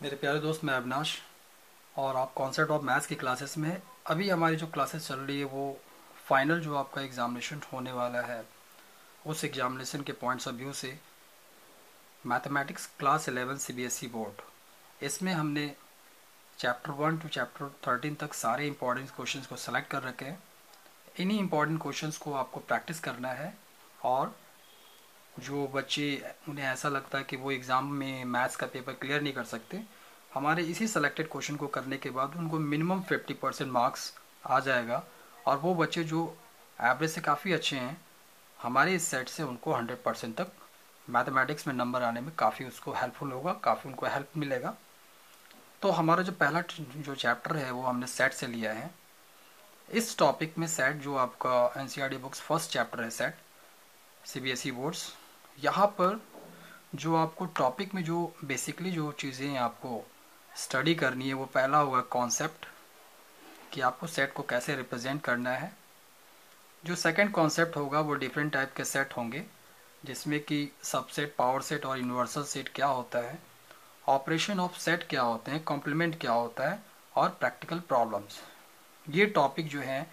मेरे प्यारे दोस्त, मैं अविनाश और आप कॉन्सेप्ट ऑफ़ मैथ्स की क्लासेस में अभी हमारी जो क्लासेस चल रही है, वो फाइनल जो आपका एग्ज़ामिनेशन होने वाला है, उस एग्ज़ामिनेशन के पॉइंट्स ऑफ़ व्यू से mathematics class eleven C board इसमें हमने chapter one two chapter thirteen तक सारे इंपॉर्टेंट क्वेश्चंस को सेलेक्ट कर रखे हैं। इन्हीं इंपॉर्टेंट क्वेश्चंस को आपको प्रैक्टिस करना है और जो बच्चे, उन्हें ऐसा लगता है कि वो एग्ज़ाम में मैथ्स का पेपर क्लियर नहीं कर सकते। हमारे इसी सेलेक्टेड क्वेश्चन को करने के बाद उनको मिनिमम फिफ्टी परसेंट मार्क्स आ जाएगा। और वो बच्चे जो एवरेज से काफ़ी अच्छे हैं, हमारे इस सेट से उनको हंड्रेड परसेंट तक मैथमेटिक्स में नंबर आने में काफ़ी उसको हेल्पफुल होगा, काफ़ी उनको हेल्प मिलेगा। तो हमारा जो पहला जो चैप्टर है, वो हमने सेट से लिया है। इस टॉपिक में सेट जो आपका एन बुक्स फ़र्स्ट चैप्टर है set C B S E boards यहाँ पर जो आपको टॉपिक में जो बेसिकली जो चीज़ें आपको स्टडी करनी है, वो पहला होगा कॉन्सेप्ट कि आपको सेट को कैसे रिप्रेजेंट करना है। जो सेकंड कॉन्सेप्ट होगा, वो डिफरेंट टाइप के सेट होंगे, जिसमें कि सबसेट पावर सेट और यूनिवर्सल सेट क्या होता है ऑपरेशन ऑफ़ सेट क्या होते हैं कॉम्प्लीमेंट क्या होता है और प्रैक्टिकल प्रॉब्लम्स ये टॉपिक जो है,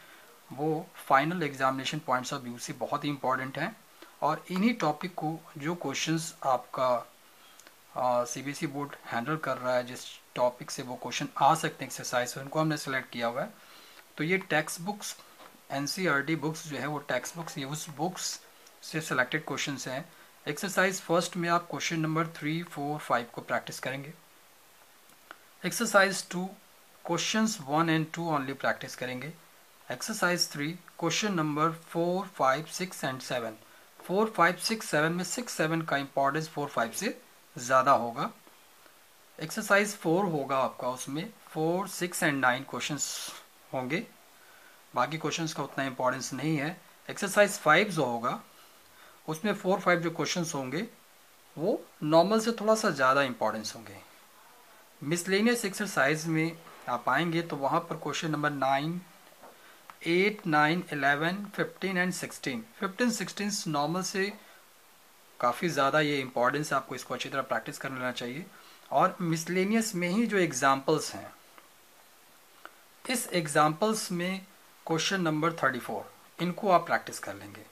वो final examination points of view से बहुत ही इंपॉर्टेंट है। और इन्हीं टॉपिक को जो क्वेश्चंस आपका सीबीएसई बोर्ड हैंडल कर रहा है, जिस टॉपिक से वो क्वेश्चन आ सकते हैं एक्सरसाइज से उनको हमने सेलेक्ट किया हुआ है। तो ये टेक्स्ट बुक्स एन बुक्स जो है, वो टेक्स्ट बुक्स ये उस बुक्स से सिलेक्टेड क्वेश्चन हैं। एक्सरसाइज फ़र्स्ट में आप question number three four five को प्रैक्टिस करेंगे। Exercise two question one and two only practice करेंगे। Exercise three question number four five six and seven four five six seven में six seven का importance four five से ज़्यादा होगा। Exercise four होगा आपका, उसमें four six and nine questions होंगे। बाकी क्वेश्चंस का उतना इंपॉर्टेंस नहीं है। एक्सरसाइज फाइव जो होगा, उसमें फोर फाइव जो क्वेश्चंस होंगे, वो नॉर्मल से थोड़ा सा ज़्यादा इंपॉर्टेंस होंगे। मिसलेनियस एक्सरसाइज में आप आएँगे तो वहाँ पर question number nine eight nine eleven fifteen and sixteen fifteen sixteen normal से काफ़ी ज़्यादा ये इंपॉर्टेंस आपको इसको अच्छी तरह प्रैक्टिस कर लेना चाहिए। और मिसलेनियस में ही जो एग्जाम्पल्स हैं, इस एग्जाम्पल्स में क्वेश्चन नंबर थर्टी फोर इनको आप प्रैक्टिस कर लेंगे।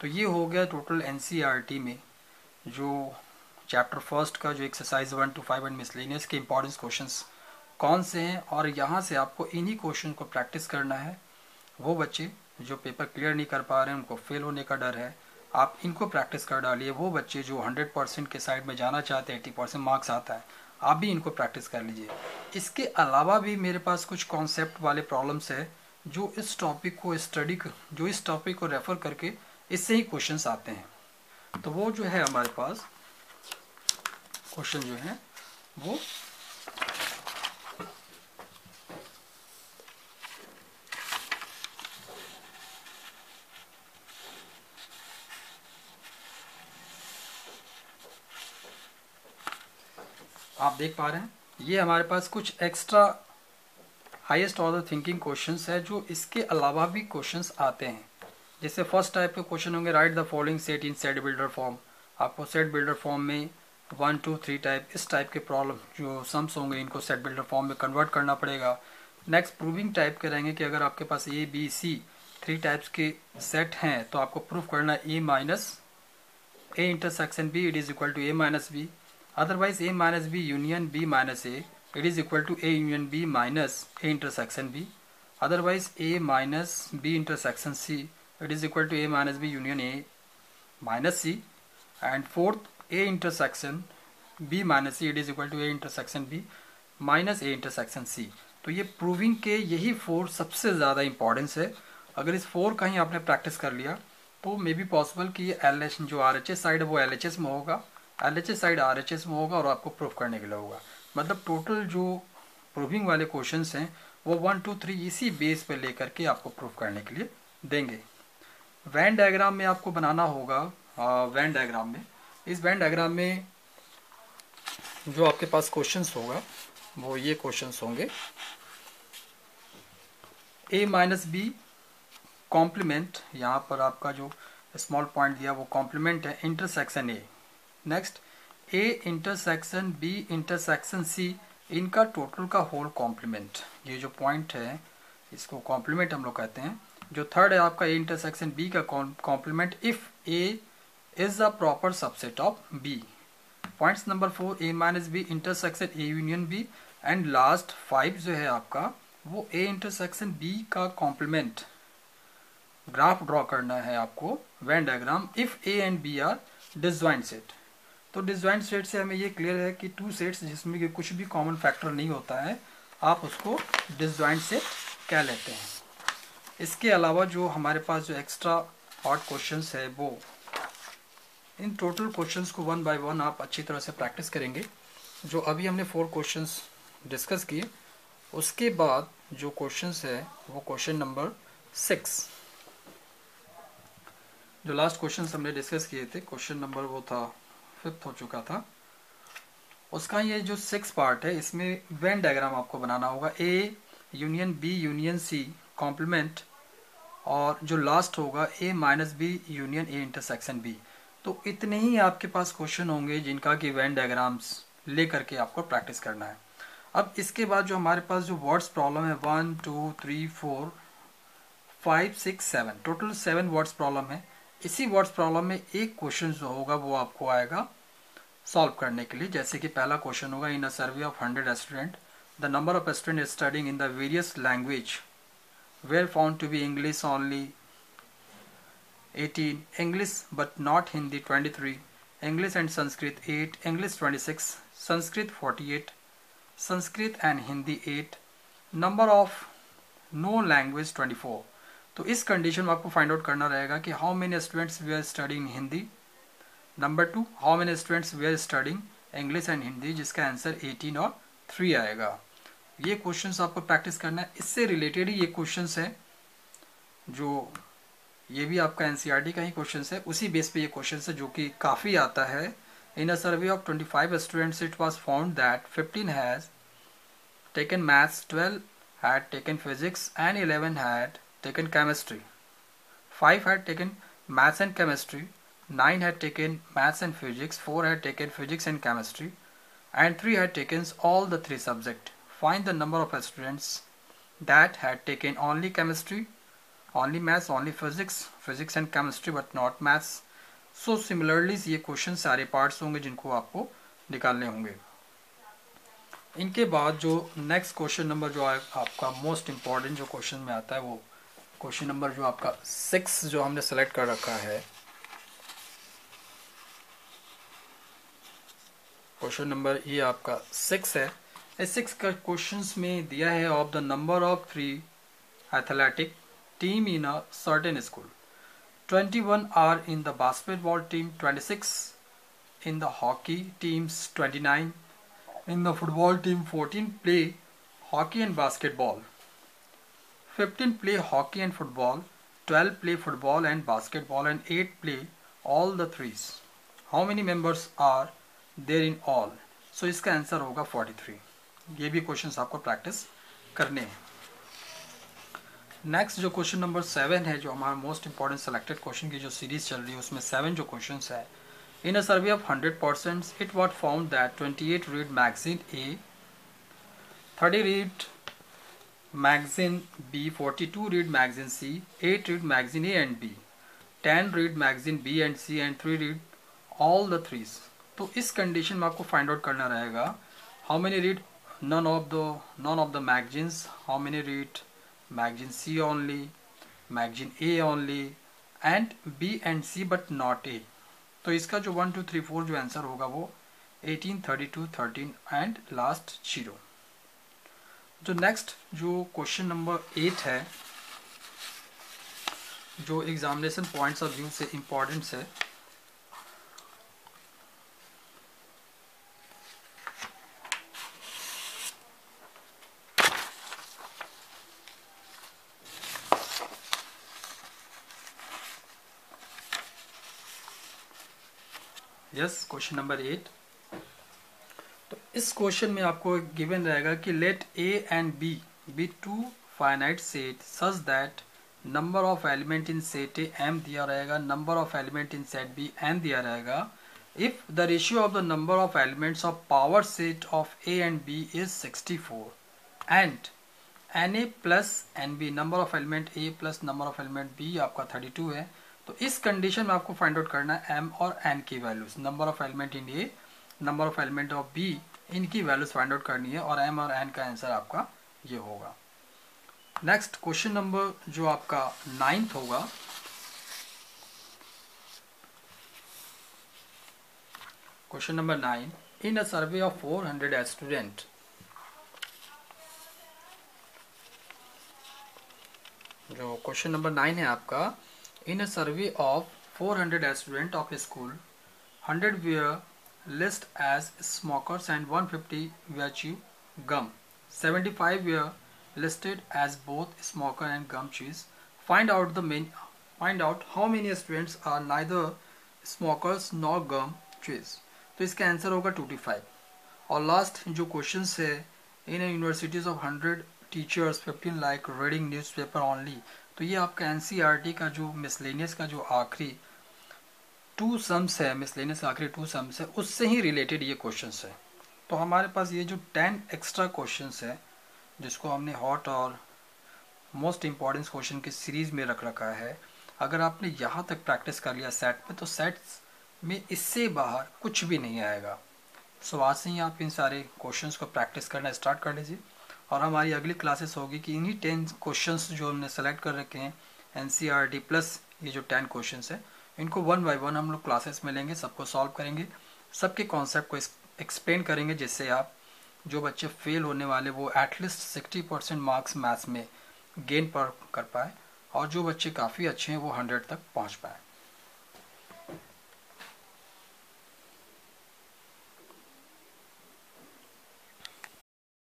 तो ये हो गया टोटल एन e में जो चैप्टर फ़र्स्ट का जो exercise one two five and miscellaneous के इंपॉर्टेंस क्वेश्चंस कौन से हैं, और यहाँ से आपको इन्हीं क्वेश्चन को प्रैक्टिस करना है। वो बच्चे जो पेपर क्लियर नहीं कर पा रहे हैं, उनको फेल होने का डर है, आप इनको प्रैक्टिस कर डालिए। वो बच्चे जो 100 परसेंट के साइड में जाना चाहते हैं 80 परसेंट मार्क्स आता है, आप भी इनको प्रैक्टिस कर लीजिए। इसके अलावा भी मेरे पास कुछ कॉन्सेप्ट वाले प्रॉब्लम्स है, जो इस टॉपिक को स्टडी जो इस टॉपिक को रेफर करके इससे ही क्वेश्चन आते हैं। तो वो जो है हमारे पास क्वेश्चन जो है, वो आप देख पा रहे हैं। ये हमारे पास कुछ extra highest order thinking questions है, जो इसके अलावा भी क्वेश्चंस आते हैं। जैसे फ़र्स्ट टाइप के क्वेश्चन होंगे write the following set in set builder form आपको सेट बिल्डर फॉर्म में वन टू थ्री टाइप इस टाइप के प्रॉब्लम जो सम्स होंगे, इनको सेट बिल्डर फॉर्म में कन्वर्ट करना पड़ेगा। नेक्स्ट प्रूविंग टाइप के रहेंगे कि अगर आपके पास A B C three types के सेट हैं तो आपको प्रूफ करना A minus A intersection B it is equal to A minus B otherwise A minus B union B minus A it is equal to A union B minus A intersection B otherwise A minus B intersection C it is equal to A minus B union A minus C and fourth A intersection B minus C it is equal to A intersection B minus A intersection C तो ये proving के यही four सबसे ज़्यादा importance है। अगर इस four का ही आपने प्रैक्टिस कर लिया तो मे बी पॉसिबल कि ये एल जो आर एच एस साइड है, वो एल एच एस में होगा। L H S side R H S में होगा और आपको प्रूफ करने के लिए होगा। मतलब टोटल जो प्रूविंग वाले क्वेश्चन हैं, वो वन टू थ्री इसी बेस पर लेकर के आपको प्रूफ करने के लिए देंगे। वैन डायग्राम में आपको बनाना होगा वैन डायग्राम में। इस वैन डायग्राम में जो आपके पास क्वेश्चंस होगा, वो ये क्वेश्चंस होंगे। ए माइनस बी कॉम्प्लीमेंट यहाँ पर आपका जो स्मॉल पॉइंट दिया, वो कॉम्प्लीमेंट है intersection A next A intersection B intersection C इनका टोटल का होल कॉम्प्लीमेंट ये जो पॉइंट है, इसको कॉम्प्लीमेंट हम लोग कहते हैं। जो थर्ड है, आपका ए इंटरसेक्शन बी का complement if A is the proper subset of B points number four A minus B intersection A union B and last five जो है आपका, वो ए इंटरसेक्शन बी का कॉम्प्लीमेंट ग्राफ ड्रॉ करना है आपको Venn diagram if A and B are disjoint set तो disjoint set से हमें ये क्लियर है कि टू सेट्स जिसमें कि कुछ भी कॉमन फैक्टर नहीं होता है, आप उसको डिजॉइंट सेट कह लेते हैं। इसके अलावा जो हमारे पास जो एक्स्ट्रा हॉट क्वेश्चंस है वो, इन टोटल क्वेश्चंस को वन बाय वन आप अच्छी तरह से प्रैक्टिस करेंगे। जो अभी हमने फोर क्वेश्चंस डिस्कस किए, उसके बाद जो क्वेश्चंस है, वो क्वेश्चन नंबर सिक्स जो लास्ट क्वेश्चन हमने डिस्कस किए थे क्वेश्चन नंबर वो था फिफ्थ हो चुका था। उसका ये जो सिक्स पार्ट है, इसमें वेन डायग्राम आपको बनाना होगा। A union B union C complement और जो लास्ट होगा A minus B union A intersection B तो इतने ही आपके पास क्वेश्चन होंगे जिनका कि वेन डायग्राम्स लेकर के आपको प्रैक्टिस करना है। अब इसके बाद जो हमारे पास जो वर्ड्स प्रॉब्लम है one two three four five six seven total seven words problem है। इसी वर्ड्स प्रॉब्लम में एक क्वेश्चन जो होगा वो आपको आएगा सॉल्व करने के लिए। जैसे कि पहला क्वेश्चन होगा in a survey of hundred student the number of student studying in the various language were found to be English only 18 English but not Hindi 23 English and Sanskrit 8 English 26 Sanskrit 48 Sanskrit and Hindi 8 number of no language 24 तो इस condition में आपको find out करना रहेगा कि how many students we are studying Hindi number two how many students we are studying English and Hindi जिसका answer 18 और 3 आएगा. ये क्वेश्चंस आपको प्रैक्टिस करना है. इससे रिलेटेड ही ये क्वेश्चंस है, जो ये भी आपका एनसीईआरटी e का ही क्वेश्चन है. उसी बेस पे ये क्वेश्चन है, जो कि काफ़ी आता है. In a survey of 25 students it was found that 15 has taken maths 12 had taken physics, and 11 had taken chemistry. 5 had taken maths and chemistry. 9 had taken maths and physics. 4 had taken physics and chemistry. And 3 had taken all the three subjects. Find the number of students that had taken only chemistry, only maths, only physics, physics and chemistry but not maths. so, similarly ये question सारे parts होंगे जिनको आपको निकालने होंगे इनके बाद जो नेक्स्ट क्वेश्चन नंबर जो आपका मोस्ट इंपॉर्टेंट जो क्वेश्चन में आता है वो क्वेश्चन नंबर जो आपका सिक्स जो हमने सेलेक्ट कर रखा है। क्वेश्चन नंबर ये आपका सिक्स है। इस सिक्स का क्वेश्चंस में दिया है of the number of three athletic team in a certain school 21 are in the basketball team 26 in the hockey teams 29 in the football team 14 play hockey and basketball 15 play hockey and football, 12 play football and basketball and 8 play all the threes. How many members are there in all? So इसका answer होगा 43. ये भी questions आपको practice करने हैं next जो question number seven है जो हमारा मोस्ट इंपॉर्टेंट सेलेक्टेड क्वेश्चन की जो सीरीज़ चल रही है उसमें सेवन जो क्वेश्चन है in a survey of hundred percent it was found that twenty eight read magazine A thirty read magazine B, 42 read magazine C, 8 read magazine A and B, 10 read magazine B and C and 3 read all the threes. तो इस condition में आपको find out करना रहेगा how many read none of the none of the magazines how many read magazine C only magazine A only and B and C but not A तो इसका जो one two three four जो answer होगा वो eighteen thirty two thirteen and last zero जो next जो question number eight है, जो एग्जामिनेशन पॉइंट्स ऑफ़ व्यू से इम्पोर्टेंट्स है यस क्वेश्चन नंबर एट इस क्वेश्चन में आपको गिवन रहेगा कि let A and B be two finite set such that number of element in set A m दिया रहेगा number of element in set B n दिया रहेगा। If the ratio of the number of elements of power set of A and B is 64 A plus n B number of element A plus number of element B आपका 32 है तो इस condition में आपको find out करना है m और N की values number of element in A number of element of B इनकी वैल्यूज़ फाइंड आउट करनी है और एम और एन का आंसर आपका ये होगा नेक्स्ट क्वेश्चन नंबर जो आपका नाइन्थ होगा Question number 9. In a survey of 400 student जो क्वेश्चन नंबर नाइन है आपका in a survey of 400 student of school 100 were list as smokers and 150 were chew gum 75 were listed as both smoker and gum chews find out the main find out how many students are neither smokers nor gum chews तो इसका answer होगा to five और last जो question है in universities of hundred teachers fifteen like reading news paper only तो ये आपका N e का जो मिसलेनियस का जो आखिरी two sums है मिसलेनियस आखिरी टू सम्स है, उससे ही रिलेटेड ये क्वेश्चन है। तो हमारे पास ये जो टेन एक्स्ट्रा क्वेश्चन है, जिसको हमने हॉट और मोस्ट इंपॉर्टेंट क्वेश्चन की सीरीज़ में रख रखा है, अगर आपने यहाँ तक प्रैक्टिस कर लिया सेट में तो सेट्स में इससे बाहर कुछ भी नहीं आएगा। सो आज से ही आप इन सारे क्वेश्चंस को प्रैक्टिस करना स्टार्ट कर लीजिए। और हमारी अगली क्लासेस होगी कि इन्हीं टेन क्वेश्चंस जो हमने सेलेक्ट कर रखे हैं एन प्लस ये जो टेन क्वेश्चंस है इनको वन बाय वन हम लोग क्लासेस में लेंगे, सबको सॉल्व करेंगे, सबके कॉन्सेप्ट को एक्सप्लेन करेंगे, जिससे आप जो बच्चे फेल होने वाले, वो at least sixty percent marks maths में गेन पर कर पाए और जो बच्चे काफ़ी अच्छे हैं, वो हंड्रेड तक पहुँच पाए।